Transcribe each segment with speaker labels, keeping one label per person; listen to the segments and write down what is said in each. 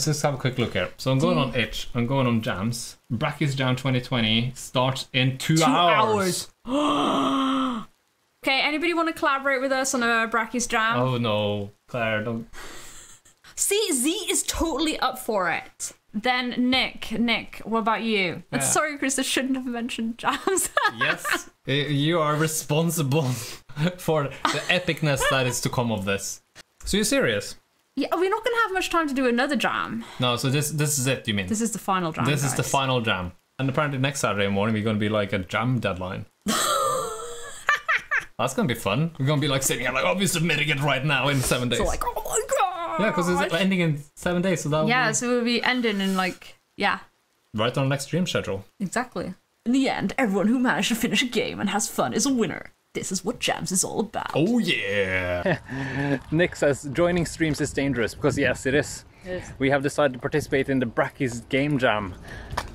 Speaker 1: Let's just have a quick look here. So I'm going on mm. itch. I'm going on jams. Brackeys Jam 2020 starts in two,
Speaker 2: Two
Speaker 1: hours.
Speaker 2: hours. okay, anybody want to collaborate with us on a Brackeys Jam?
Speaker 1: Oh no, Claire, don't.
Speaker 2: See, Xee is totally up for it. Then Nick, Nick, what about you?
Speaker 1: Yeah.
Speaker 2: Sorry, Chris, I shouldn't have mentioned jams.
Speaker 1: Yes, you are responsible for the epicness that is to come of this. So you're serious?
Speaker 2: Yeah, we're not gonna have much time to do another jam.
Speaker 1: No, so this this is it. You mean?
Speaker 2: This is the final jam.
Speaker 1: This is the final jam. And apparently next Saturday morning we're going to be like a jam deadline. That's going to be fun. We're to be like sitting here like, oh, we're submitting it right now in seven days.
Speaker 2: So like, oh my god.
Speaker 1: yeah, because it's ending in seven days, so that'll
Speaker 2: Yeah,
Speaker 1: be
Speaker 2: so we'll be ending in like, yeah,
Speaker 1: right on the next stream schedule.
Speaker 2: exactly. In the end, everyone who managed to finish a game and has fun is a winner. This is what jams is all about.
Speaker 1: Oh yeah!
Speaker 3: Nick says joining streams is dangerous because yes, it is. We have decided to participate in the Brackeys Game Jam,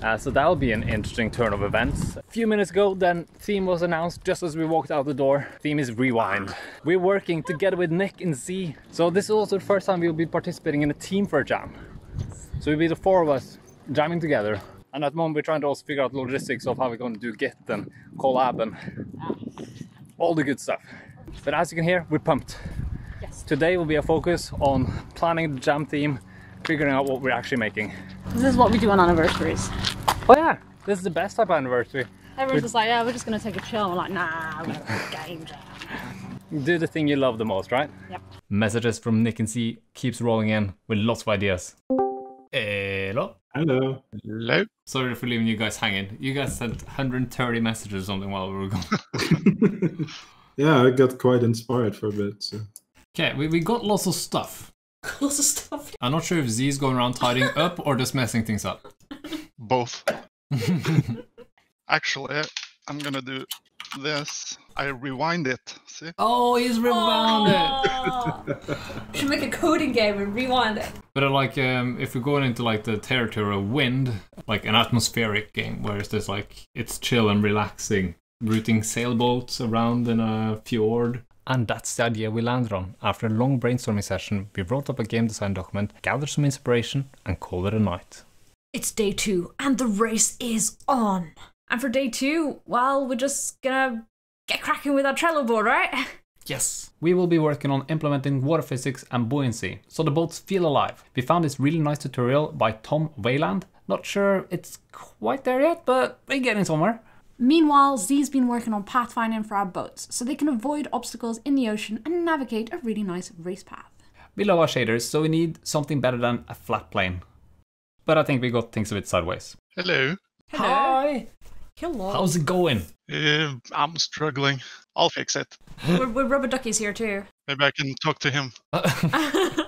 Speaker 3: uh, so that'll be an interesting turn of events. A few minutes ago, then theme was announced just as we walked out the door. Theme is Rewind. We're working together with Nick and Xee, so this is also the first time we'll be participating in a team for a jam. So we'll be the four of us jamming together. And at the moment, we're trying to also figure out logistics of how we're going to do Git and collab and all the good stuff. But as you can hear, we're pumped.
Speaker 2: Yes.
Speaker 3: Today will be a focus on planning the jam theme, figuring out what we're actually making.
Speaker 2: This is what we do on anniversaries.
Speaker 3: Oh yeah, this is the best type of anniversary.
Speaker 2: Everyone's just like, yeah, we're just gonna take a chill. We're like, nah, we're gonna play a game jam.
Speaker 3: Do the thing you love the most, right? Yep.
Speaker 1: Messages from Nick and Xee keeps rolling in with lots of ideas. Hello.
Speaker 4: Hello.
Speaker 5: Hello.
Speaker 1: Sorry for leaving you guys hanging. You guys sent 130 messages or something while we were gone.
Speaker 4: yeah, I got quite inspired for a bit. So.
Speaker 1: Okay, we, we got lots of stuff.
Speaker 2: Lots of stuff.
Speaker 1: I'm not sure if Xee is going around tidying up or just messing things up.
Speaker 5: Both. Actually, I'm gonna do this. I rewind it. See?
Speaker 1: Oh, he's rewound it.
Speaker 2: Oh. Should make a coding game and rewind it.
Speaker 1: But uh, like, um, if we're going into like the territory of wind, like an atmospheric game, where it's just like it's chill and relaxing, routing sailboats around in a fjord. And that's the idea we landed on. After a long brainstorming session, we wrote up a game design document, gathered some inspiration, and called it a night.
Speaker 2: It's day two, and the race is on. And for day two, well, we're just gonna get cracking with our Trello board, right?
Speaker 1: Yes. We will be working on implementing water physics and buoyancy, so the boats feel alive. We found this really nice tutorial by Tom Weiland. Not sure it's quite there yet, but we're getting somewhere.
Speaker 2: Meanwhile, Xee's been working on pathfinding for our boats, so they can avoid obstacles in the ocean and navigate a really nice race path.
Speaker 1: We love our shaders, so we need something better than a flat plane. But I think we got things a bit sideways.
Speaker 5: Hello.
Speaker 1: Hi!
Speaker 2: Hello.
Speaker 1: How's it going?
Speaker 5: Uh, I'm struggling. I'll fix it.
Speaker 2: we're, we're rubber duckies here too.
Speaker 5: Maybe I can talk to him.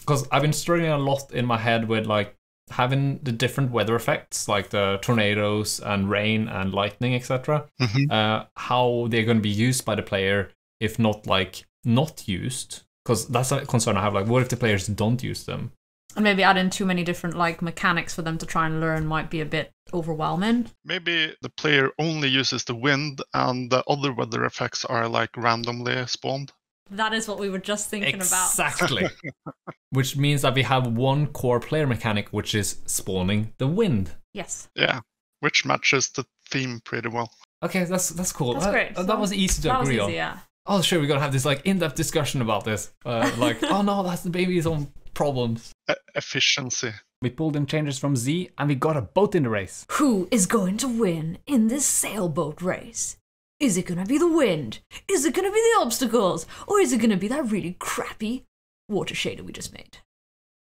Speaker 1: Because I've been struggling a lot in my head with like having the different weather effects, like the tornadoes and rain and lightning, etc.
Speaker 5: Mhm.
Speaker 1: Uh, how they're going to be used by the player, if not like not used. Because that's a concern I have. Like, what if the players don't use them?
Speaker 2: And maybe adding too many different like mechanics for them to try and learn might be a bit overwhelming.
Speaker 5: Maybe the player only uses the wind and the other weather effects are like randomly spawned.
Speaker 2: That is what we were just thinking about.
Speaker 1: Exactly. which means that we have one core player mechanic, which is spawning the wind.
Speaker 2: Yes.
Speaker 5: Yeah. Which matches the theme pretty well.
Speaker 1: Okay, that's that's cool.
Speaker 2: That's
Speaker 1: That-
Speaker 2: great.
Speaker 1: That,
Speaker 2: So-
Speaker 1: was easy to
Speaker 2: that was
Speaker 1: agree
Speaker 2: easy,
Speaker 1: on.
Speaker 2: yeah.
Speaker 1: Oh, sure, we're gonna have this like in-depth discussion about this. Uh, like, oh no, that's the baby's own problems.
Speaker 5: Efficiency.
Speaker 1: We pulled in changes from Xee, and we got a boat in the race.
Speaker 2: Who is going to win in this sailboat race? Is it gonna be the wind? Is it gonna be the obstacles? Or is it gonna be that really crappy water shader we just made?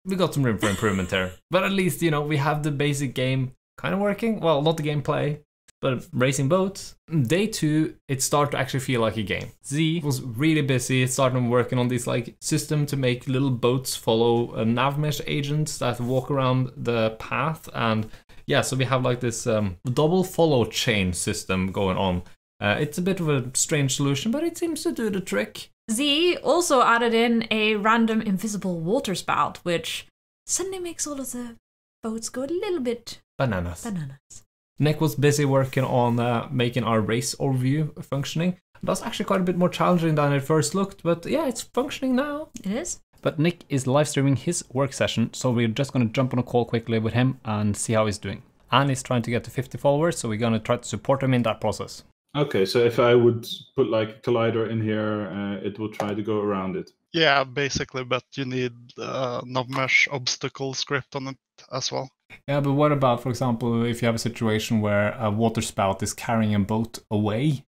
Speaker 1: We got some room for improvement there, but at least you know we have the basic game kind of working. Well, not the gameplay, but racing boats. Day two, it started to actually feel like a game. Xee was really busy. Started working on this like system to make little boats follow a navmesh agents that walk around the path, and yeah, so we have like this um, double follow chain system going on. Uh, it's a bit of a strange solution, but it seems to do the trick.
Speaker 2: Xee also added in a random invisible water spout, which suddenly makes all of the boats go a little bit
Speaker 1: Bananas.
Speaker 2: bananas.
Speaker 1: Nick was busy working on uh, making our race overview functioning. That's actually quite a bit more challenging than it first looked, but yeah, it's functioning now.
Speaker 2: It is?
Speaker 1: But Nick is live streaming his work session, so we're just gonna jump on a call quickly with him and see how he's doing. And he's trying to get to 50 followers, so we're gonna try to support him in that process.
Speaker 4: Okay, so if I would put like a collider in here, uh, it will try to go around it.
Speaker 5: Yeah, basically, but you need uh, Navmesh obstacle script on it as well.
Speaker 1: Yeah, but what about, for example, if you have a situation where a water spout is carrying a boat away?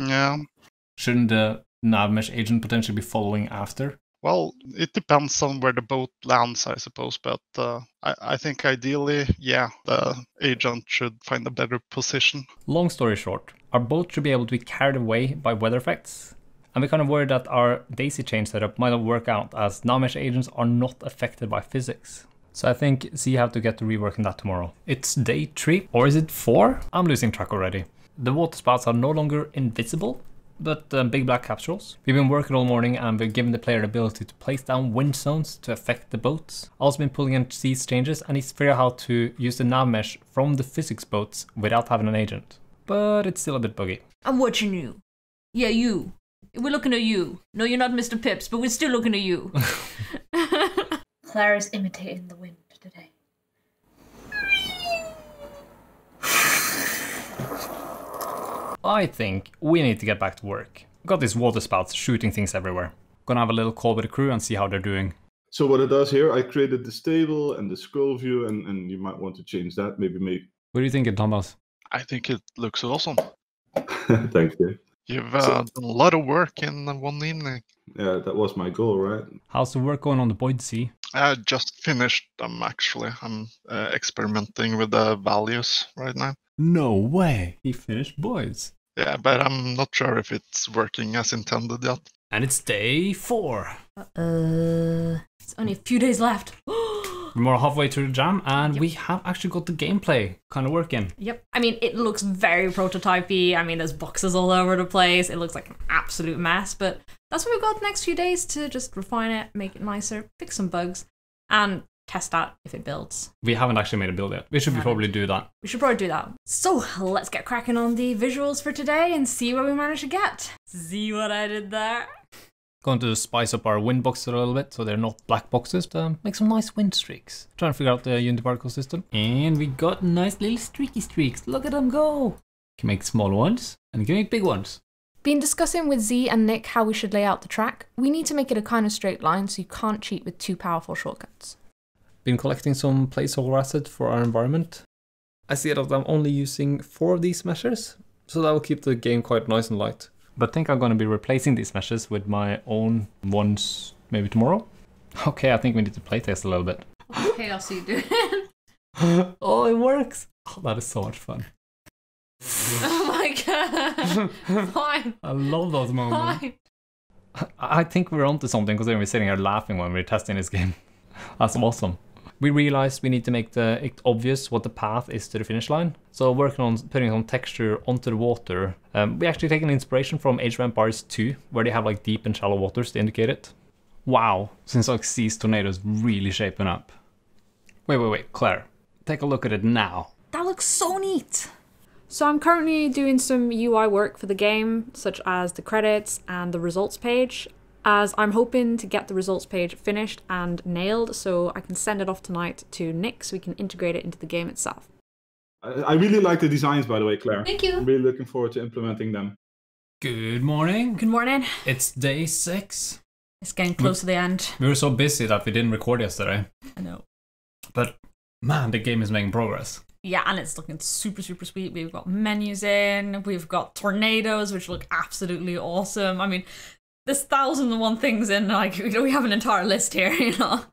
Speaker 5: Yeah.
Speaker 1: Shouldn't the Navmesh agent potentially be following after?
Speaker 5: Well, it depends on where the boat lands, I suppose. But uh, I, I think ideally, yeah, the agent should find a better position.
Speaker 1: Long story short, our boat should be able to be carried away by weather effects. And we're kind of worried that our daisy chain setup might not work out as Navmesh agents are not affected by physics. So I think see how to get to reworking that tomorrow. It's day three, or is it four? I'm losing track already. The water spouts are no longer invisible, but um, big black capsules. We've been working all morning and we've given the player the ability to place down wind zones to affect the boats. Also been pulling in Xee's changes and he's figured out how to use the nav mesh from the physics boats without having an agent. But it's still a bit buggy.
Speaker 2: I'm watching you. Yeah, you. We're looking at you. No, you're not Mr. Pips, but we're still looking at you.
Speaker 6: Clara's imitating the wind today.
Speaker 1: I think we need to get back to work. We've got these water spouts shooting things everywhere. Gonna have a little call with the crew and see how they're doing.
Speaker 4: So what it does here, I created the stable and the scroll view, and, and you might want to change that. Maybe make.
Speaker 1: What do you think, Thomas?
Speaker 5: I think it looks awesome.
Speaker 4: Thank you.
Speaker 5: You've uh, done a lot of work in one evening.
Speaker 4: Yeah, that was my goal, right?
Speaker 1: How's the work going on the boids Xee?
Speaker 5: I just finished them actually. I'm uh, experimenting with the values right now.
Speaker 1: No way! He finished boids.
Speaker 5: Yeah, but I'm not sure if it's working as intended yet.
Speaker 1: And it's day four.
Speaker 2: Uh, it's only a few days left.
Speaker 1: We're more halfway through the jam, and we have actually got the gameplay kind of working.
Speaker 2: Yep. I mean, it looks very prototypey. I mean, there's boxes all over the place. It looks like an absolute mess, but that's what we've got the next few days to just refine it, make it nicer, fix some bugs, and test out if it builds.
Speaker 1: We haven't actually made a build yet. We should
Speaker 2: Haven't.
Speaker 1: probably do that.
Speaker 2: We should probably do that. So let's get cracking on the visuals for today and see what we manage to get. See what I did there?
Speaker 1: Going to spice up our wind boxes a little bit so they're not black boxes to um, make some nice wind streaks. Trying to figure out the Unity particle system. And we got nice little streaky streaks. Look at them go. Can make small ones and you can make big ones.
Speaker 7: Been discussing with Xee and Nick how we should lay out the track. We need to make it a kind of straight line so you can't cheat with too powerful shortcuts.
Speaker 1: Been collecting some placeholder assets for our environment. I see that I'm only using four of these meshes, so that will keep the game quite nice and light. But think I'm going to be replacing these meshes with my own ones maybe tomorrow. Okay, I think we need to playtest a little bit.
Speaker 2: Chaos you do.
Speaker 1: oh, it works! Oh, that is so much fun.
Speaker 2: oh my god. Fine.
Speaker 1: I love those moments.
Speaker 2: Fine.
Speaker 1: I I think we're onto something because we're sitting here laughing when we're testing this game. That's awesome. We realized we need to make the it obvious what the path is to the finish line. So working on putting some texture onto the water. Um, we actually taken inspiration from Age of Empires 2, where they have like deep and shallow waters to indicate it. Wow, since like Xee's Tornado is really shaping up. Wait, wait, wait, Claire, take a look at it now.
Speaker 2: That looks so neat.
Speaker 7: So I'm currently doing some UI work for the game, such as the credits and the results page, as I'm hoping to get the results page finished and nailed so I can send it off tonight to Nick so we can integrate it into the game itself.
Speaker 4: I, I really like the designs, by the way, Claire.
Speaker 2: Thank you.
Speaker 4: I'm really looking forward to implementing them.
Speaker 1: Good morning.
Speaker 2: Good morning.
Speaker 1: It's day six.
Speaker 2: It's getting close to the end.
Speaker 1: We were so busy that we didn't record yesterday.
Speaker 2: I know.
Speaker 1: But man, the game is making progress.
Speaker 2: Yeah, and it's looking super, super sweet. We've got menus in, we've got tornadoes, which look absolutely awesome. I mean, there's thousand and one things in, like, you know, we have an entire list here, you know?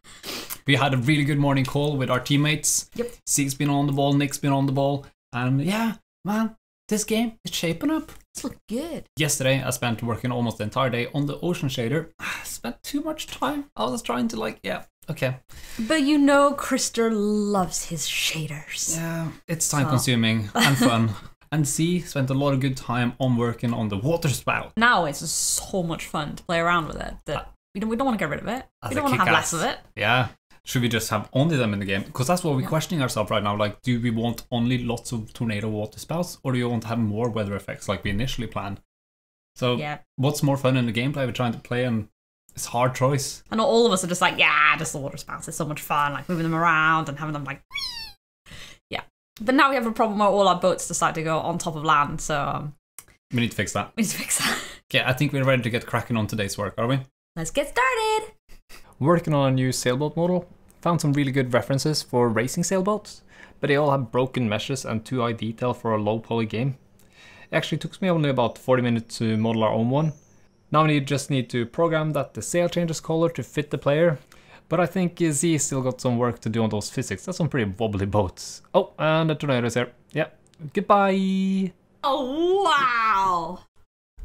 Speaker 1: We had a really good morning call with our teammates.
Speaker 2: Yep.
Speaker 1: Xee's been on the ball, Nick's been on the ball. And yeah, man, this game is shaping up.
Speaker 2: It's look good.
Speaker 1: Yesterday, I spent working almost the entire day on the ocean shader. I spent too much time. I was trying to, like, yeah, okay.
Speaker 2: But you know, Krister loves his shaders.
Speaker 1: Yeah, it's time
Speaker 2: So-
Speaker 1: consuming and fun. and Xee spent a lot of good time on working on the water spout.
Speaker 2: Now it's just so much fun to play around with it that we don't, we don't want to get rid of it. We don't want to have
Speaker 1: kick-ass.
Speaker 2: less of it.
Speaker 1: Yeah. Should we just have only them in the game? Because that's what we're
Speaker 2: Yeah.
Speaker 1: questioning ourselves right now. Like, do we want only lots of tornado water spouts, or do you want to have more weather effects like we initially planned? So,
Speaker 2: Yeah.
Speaker 1: what's more fun in the gameplay? We're trying to play and It's hard choice.
Speaker 2: And all of us are just like, yeah, just the water spouts. It's so much fun, like moving them around and having them like. But now we have a problem where all our boats decide to go on top of land, so um,
Speaker 1: We need to fix that.
Speaker 2: we need to fix that.
Speaker 8: Okay, I think we're ready to get cracking on today's work, are we?
Speaker 2: Let's get started.
Speaker 1: Working on a new sailboat model. Found some really good references for racing sailboats, but they all have broken meshes and too high detail for a low poly game. It actually took me only about 40 minutes to model our own one. Now we just need to program that the sail changes color to fit the player. But I think Xee still got some work to do on those physics. That's some pretty wobbly boats. Oh, and the tornado is here. Yeah. Goodbye.
Speaker 2: Oh wow!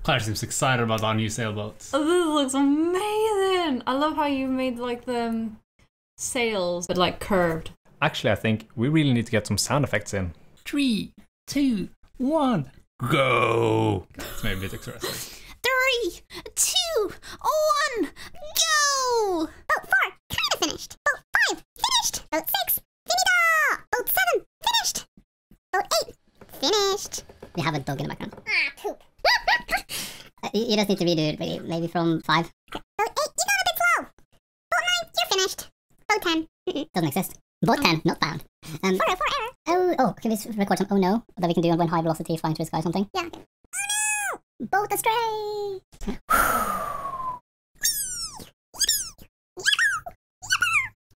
Speaker 8: Claire seems excited about our new sailboats.
Speaker 7: Oh, this looks amazing! I love how you made like the sails, but like curved.
Speaker 1: Actually, I think we really need to get some sound effects in.
Speaker 8: Three, two, one, go! It's maybe a bit aggressive.
Speaker 9: Three, two, one, go! Oh, Boat four, kinda finished. Boat five, finished. Boat six, finita! Boat seven, finished. Boat eight, finished. We have a dog in the background. Ah, poop. Uh, you, you just need to redo it, maybe, maybe from five. Boat eight, you got a bit slow. Boat nine, you're finished. Boat ten, doesn't exist. Boat ten, not found. Um, for, for error. Oh, oh, can we record some oh no that we can do when high velocity flying through the sky or something? Yeah. Oh no! Boat astray!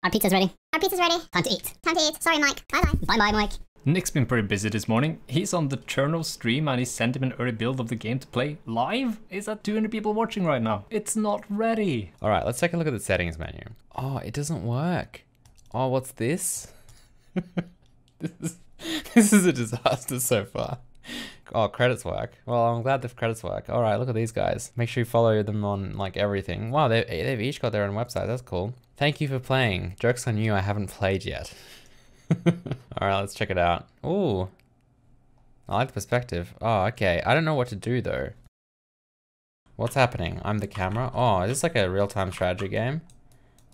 Speaker 9: Our pizza's ready. Our pizza's ready. Time to eat. Time to eat. Sorry, Mike. Bye bye. Bye bye, Mike.
Speaker 1: Nick's been pretty busy this morning. He's on the Cherno stream and he sent him an early build of the game to play live. Is that 200 people watching right now? It's not ready.
Speaker 10: All right, let's take a look at the settings menu. Oh, it doesn't work. Oh, what's this? this, is, this is a disaster so far. Oh, credits work. Well, I'm glad the credits work. All right, look at these guys. Make sure you follow them on like everything. Wow, they, they've each got their own website. That's cool. Thank you for playing. Jokes on you, I haven't played yet. All right, let's check it out. Ooh, I like the perspective. Oh, okay. I don't know what to do though. What's happening? I'm the camera. Oh, is this like a real-time strategy game?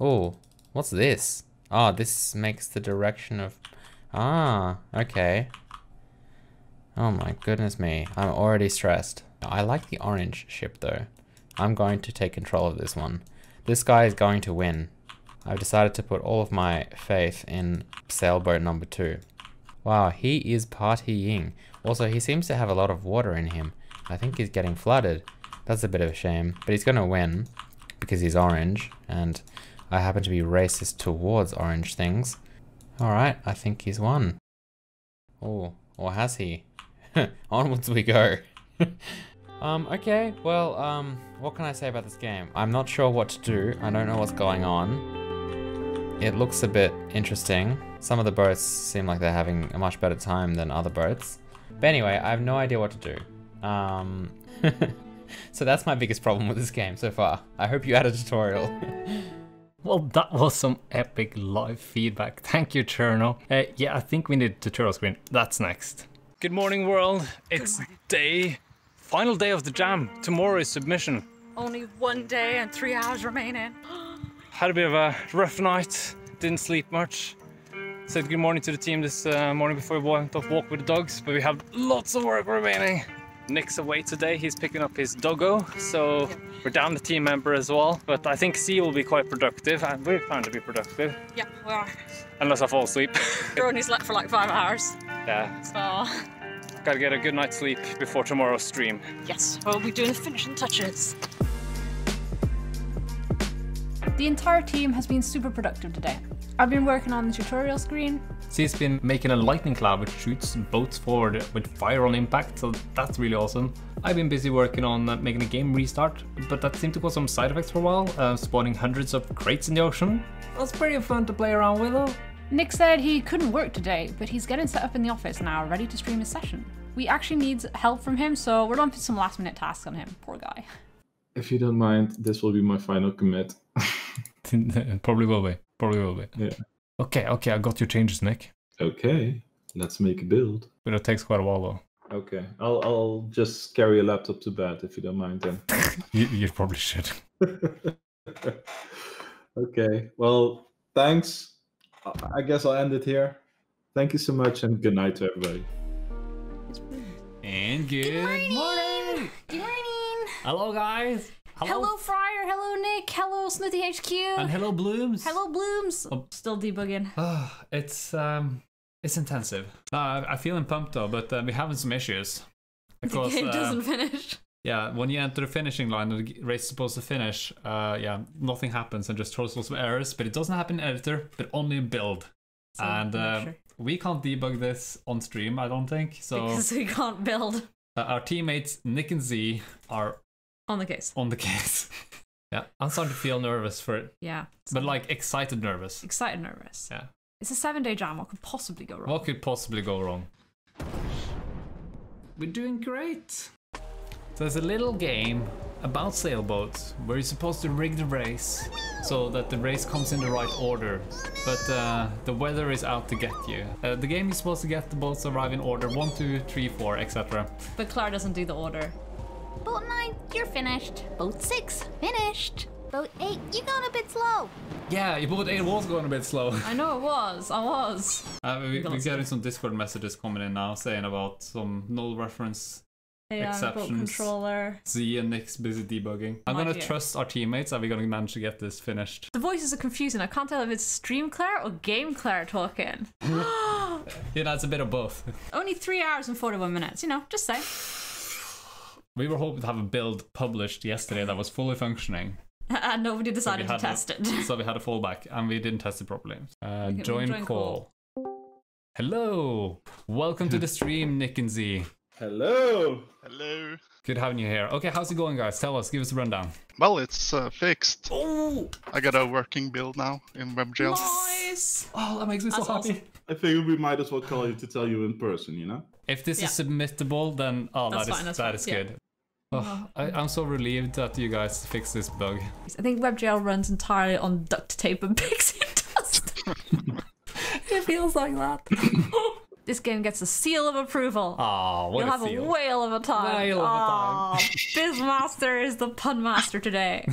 Speaker 10: Ooh. what's this? Oh, this makes the direction of... Ah, okay. Oh my goodness me. I'm already stressed. I like the orange ship though. I'm going to take control of this one. This guy is going to win. I've decided to put all of my faith in sailboat number two. Wow, he is partying. Also, he seems to have a lot of water in him. I think he's getting flooded. That's a bit of a shame, but he's gonna win because he's orange, and I happen to be racist towards orange things. Alright, I think he's won. Oh, or has he? Onwards we go. um, okay, well, um, what can I say about this game? I'm not sure what to do. I don't know what's going on. It looks a bit interesting. Some of the boats seem like they're having a much better time than other boats. But anyway, I have no idea what to do. Um, so that's my biggest problem with this game so far. I hope you had a tutorial.
Speaker 1: Well, that was some epic live feedback. Thank you, Cherno. Uh, yeah, I think we need a tutorial screen. That's next. Good morning, world. It's day, final day of the jam. Tomorrow is submission.
Speaker 2: Only one day and three hours remaining.
Speaker 1: Had a bit of a rough night. Didn't sleep much. Said good morning to the team this uh, morning before we went off walk with the dogs, but we have lots of work remaining. Nick's away today. He's picking up his doggo, so we're down the team member as well. But I think Xee will be quite productive, and we're trying to be productive,
Speaker 2: Yeah, we are.
Speaker 1: unless I fall asleep.
Speaker 2: We're only slept for like five hours,
Speaker 1: yeah,
Speaker 2: so
Speaker 1: gotta get a good night's sleep before tomorrow's stream.
Speaker 2: yes, we'll be doing the finishing touches.
Speaker 7: The entire team has been super productive today. I've been working on the tutorial screen.
Speaker 1: She's been making a lightning cloud which shoots boats forward with fire on impact, so that's really awesome. I've been busy working on uh, making a game restart, but that seemed to cause some side effects for a while, uh, spawning hundreds of crates in the ocean. It was pretty fun to play around with though.
Speaker 7: Nick said he couldn't work today, but he's getting set up in the office now, ready to stream his session. We actually need help from him, so we're going to put some last minute tasks on him. Poor guy.
Speaker 4: If you don't mind, this will be my final commit.
Speaker 1: Probably will be. Probably will be.
Speaker 4: Yeah.
Speaker 1: Okay, okay, I got your changes, Nick.
Speaker 4: Okay, let's make a build.
Speaker 1: But it takes quite a while though.
Speaker 4: Okay, I'll I'll just carry a laptop to bed if you don't mind then.
Speaker 1: You, you probably should.
Speaker 4: okay, well, thanks. I- I guess I'll end it here. Thank you so much and good night to everybody.
Speaker 8: And good, morning.
Speaker 9: Good morning.
Speaker 1: Hello, guys.
Speaker 2: Hello, Friar. Hello, Nick. Hello, Snuti HQ.
Speaker 1: And hello, Blooms.
Speaker 2: Hello, Blooms.
Speaker 1: Oh.
Speaker 2: Still debugging.
Speaker 1: Ah, it's um, it's intensive. Uh, I feeling pumped though, but uh, we're having some issues.
Speaker 2: the game
Speaker 1: uh,
Speaker 2: doesn't finish.
Speaker 1: Yeah, when you enter the finishing line and the race is supposed to finish, uh, yeah, nothing happens and just throws lots of errors. But it doesn't happen in editor, but only in build.
Speaker 2: So,
Speaker 1: and uh,
Speaker 2: sure.
Speaker 1: we can't debug this on stream, I don't think. So
Speaker 2: because we can't build
Speaker 1: uh, our teammates Nick and Xee are
Speaker 2: on the case.
Speaker 1: on the case. yeah, I'm starting to feel nervous for it,
Speaker 2: Yeah.
Speaker 1: but like excited nervous.
Speaker 2: excited, nervous.
Speaker 1: Yeah.
Speaker 2: It's a seven day jam. What could possibly go wrong?
Speaker 1: What could possibly go wrong? We're doing great. So there's a little game about sailboats where you're supposed to rig the race so that the race comes in the right order. But uh, the weather is out to get you. Uh, the game is supposed to get the boats arrive in order 1, 2, 3, 4, etc.
Speaker 2: But Claire doesn't do the order.
Speaker 9: Boat 9, you're finished. Boat 6, finished. Boat 8, you're going a bit slow.
Speaker 1: Yeah, your boat 8 was going a bit slow.
Speaker 2: I know it was. I was.
Speaker 1: Uh, we, we're getting some Discord messages coming in now saying about some null reference
Speaker 2: Yeah, boat
Speaker 1: Exceptions.
Speaker 2: controller.
Speaker 1: Xee and Nick's busy debugging. I'm
Speaker 2: My
Speaker 1: gonna
Speaker 2: dear.
Speaker 1: trust our teammates. Are we gonna manage to get this finished?
Speaker 2: The voices are confusing. I can't tell if it's stream Claire or game Claire talking.
Speaker 1: Yeah, that's a bit of both.
Speaker 2: Only three hours and 41 minutes, you know, just say.
Speaker 1: We were hoping to have a build published yesterday that was fully functioning.
Speaker 2: and nobody decided to
Speaker 1: had
Speaker 2: test it.
Speaker 1: So we had a fallback and we didn't test it properly. Uh,
Speaker 2: Okay,
Speaker 1: join,
Speaker 2: join
Speaker 1: call. Hello. Welcome to the stream, Nick and Xee.
Speaker 4: Hello.
Speaker 5: Hello.
Speaker 1: Good having you here. Okay, how's it going, guys? Tell us. Give us a rundown.
Speaker 5: Well, it's uh, fixed.
Speaker 1: Oh,
Speaker 5: I got a working build now in WebGL.
Speaker 2: Nice.
Speaker 1: oh, that makes me so happy.
Speaker 2: awesome.
Speaker 4: I think we might as well call you to tell you in person, you know?
Speaker 1: If this
Speaker 2: Yeah.
Speaker 1: is submittable, then oh,
Speaker 2: That's
Speaker 1: that is
Speaker 2: fine,
Speaker 1: that
Speaker 2: fine,
Speaker 1: is
Speaker 2: yeah.
Speaker 1: good. Oh, I, I'm so relieved that you guys fixed this bug.
Speaker 2: I think WebGL runs entirely on duct tape and pixie dust. it feels like that. this game gets a seal of approval.
Speaker 1: Oh, what
Speaker 2: You'll
Speaker 1: a
Speaker 2: have
Speaker 1: seal.
Speaker 2: a whale of a time.
Speaker 1: Whale of a
Speaker 2: Aw, Bizmaster is the pun master today.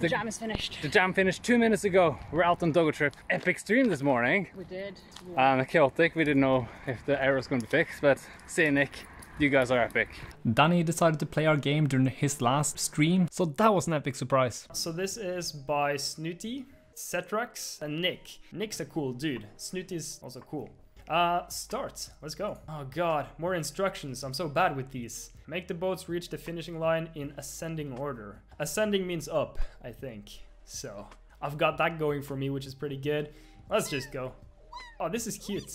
Speaker 10: The jam is finished. The jam finished two minutes ago. We're out on Doggo Trip. Epic stream this morning.
Speaker 2: We did.
Speaker 10: And chaotic. We didn't know if the error was going to be fixed, but see Nick, you guys are epic.
Speaker 1: Dani decided to play our game during his last stream, so that was an epic surprise.
Speaker 11: So this is by Snuti, Xeethrax, and Nick. Nick's a cool dude. Snuti's also cool. Uh, start. Let's go. Oh god, more instructions. I'm so bad with these. Make the boats reach the finishing line in ascending order. Ascending means up, I think. So, I've got that going for me, which is pretty good. Let's just go. Oh, this is cute.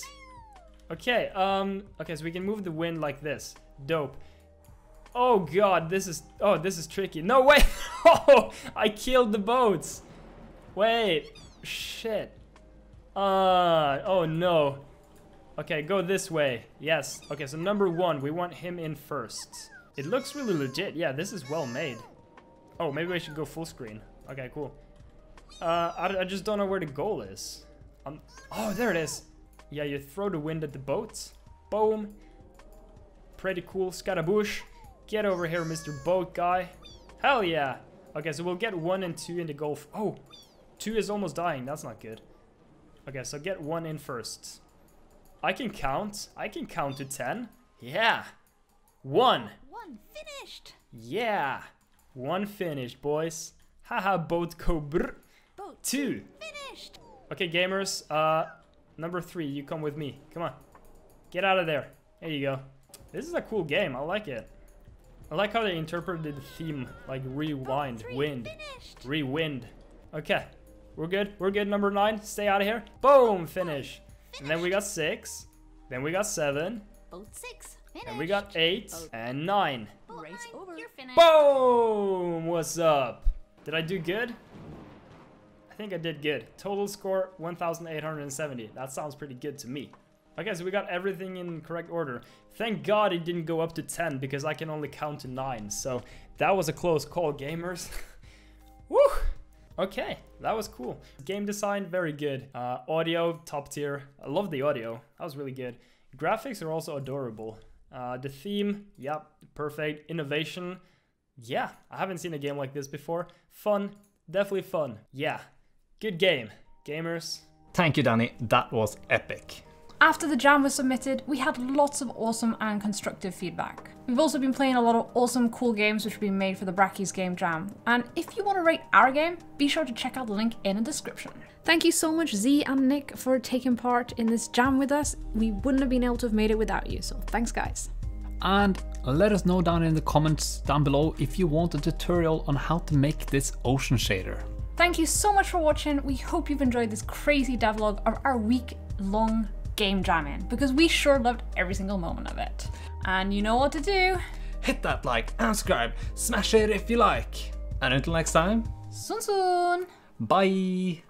Speaker 11: Okay, um, okay, so we can move the wind like this. Dope. Oh god, this is, oh, this is tricky. No, wait! Oh, I killed the boats! Wait, shit. Uh, oh no. Okay, go this way. Yes. Okay, so number one, we want him in first. It looks really legit. Yeah, this is well made. Oh, maybe I should go full screen. Okay, cool. Uh, I, I just don't know where the goal is. Um, oh, there it is. Yeah, you throw the wind at the boats. Boom. Pretty cool. Scaramouche. Get over here, Mr. Boat Guy. Hell yeah. Okay, so we'll get one and two in the goal. f- Oh, two is almost dying. That's not good. Okay, so get one in first. I can count. I can count to ten. Yeah. One.
Speaker 9: One, finished.
Speaker 11: Yeah. One finished, boys. Haha, boat go brr.
Speaker 9: Boat
Speaker 11: Two.
Speaker 9: finished.
Speaker 11: Okay, gamers. Uh, number three, you come with me. Come on. Get out of there. There you go. This is a cool game. I like it. I like how they interpreted the theme, like rewind,
Speaker 9: Three,
Speaker 11: wind,
Speaker 9: finished.
Speaker 11: rewind. Okay, we're good. We're good. Number nine. Stay out of here. Boom, finish. And then we got six. Then we got seven.
Speaker 9: Boat 6, finished.
Speaker 11: And we got eight and nine.
Speaker 2: Race over.
Speaker 9: you're finished.
Speaker 11: Boom! What's up? Did I do good? I think I did good. Total score 1,870. That sounds pretty good to me. Okay, so we got everything in correct order. Thank God it didn't go up to 10 because I can only count to 9. So that was a close call, gamers. Woo! Okay, that was cool. Game design, very good. Uh, audio, top tier. I love the audio. That was really good. Graphics are also adorable. Uh, the theme, yep, perfect. Innovation, yeah, I haven't seen a game like this before. Fun, definitely fun. Yeah, good game. Gamers,
Speaker 1: Thank you, Dani. That was epic.
Speaker 2: After the jam was submitted, we had lots of awesome and constructive feedback. We've also been playing a lot of awesome, cool games which have been made for the Brackeys Game Jam. And if you want to rate our game, be sure to check out the link in the description. Thank you so much, Xee and Nick, for taking part in this jam with us. We wouldn't have been able to have made it without you, so thanks, guys.
Speaker 8: And let us know down in the comments down below if you want a tutorial on how to make this ocean shader.
Speaker 2: Thank you so much for watching. We hope you've enjoyed this crazy devlog of our week long game jamming because we sure loved every single moment of it. And you know what to do.
Speaker 1: Hit that like and subscribe. Smash it if you like. And until next time,
Speaker 2: Soon soon.
Speaker 1: bye.